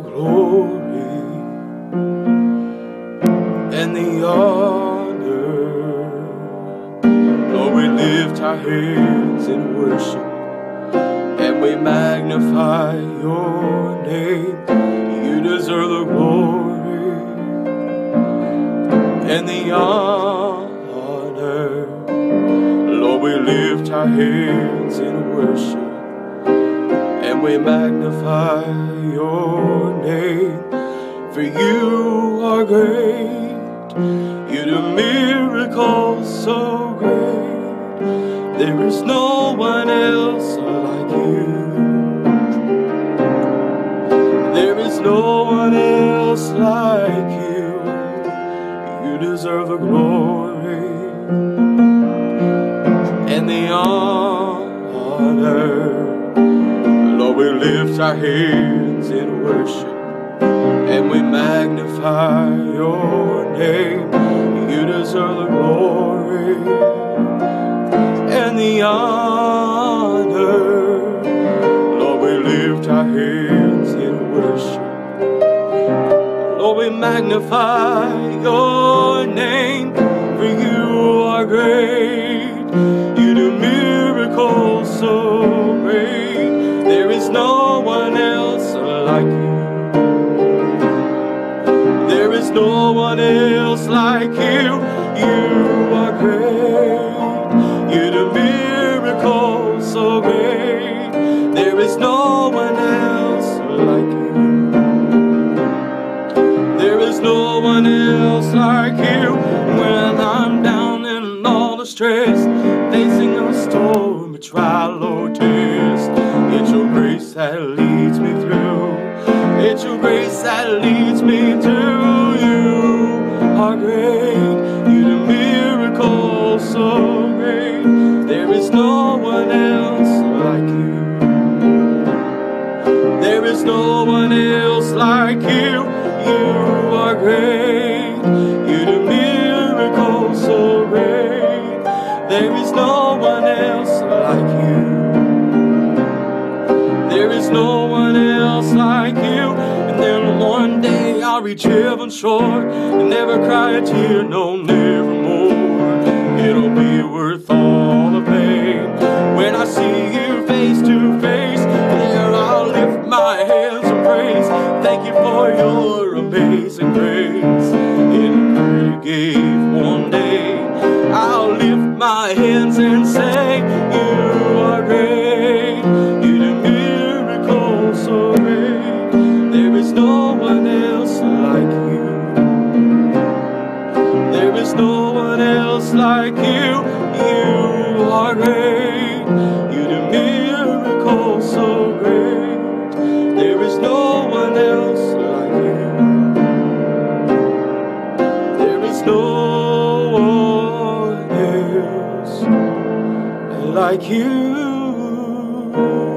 glory and the honor. Lord, we lift our hands in worship and we magnify your name. You deserve the glory and the honor. Lord, we lift our hands in worship and we magnify your name. For you are great, you do miracles so great. There is no one else like you. There is no one else like you. You deserve the glory and the honor. Lord, we lift our hands in worship and we magnify your name. You deserve the glory and the honor. Lord, we lift our hands in worship. Lord, we magnify your name, for you are great. You do miracles so great. There is no one else like you. Great. You do miracles so great. There is no one else like you. There is no one else like you. When I'm down in all the stress, facing a storm, a trial or test, it's your grace that leads me through. It's your grace that leads me to you. Are great, There is no one else like you. You are great. You do miracles so great. There is no one else like you. There is no one else like you. And then one day I'll reach heaven's shore and never cry a tear, no, never more. It'll be worth all you gave one day, I'll lift my hands and say, You are great. You do miracles so great. There is no one else like you. There is no one else like you. You are great. You do miracles so great. like you.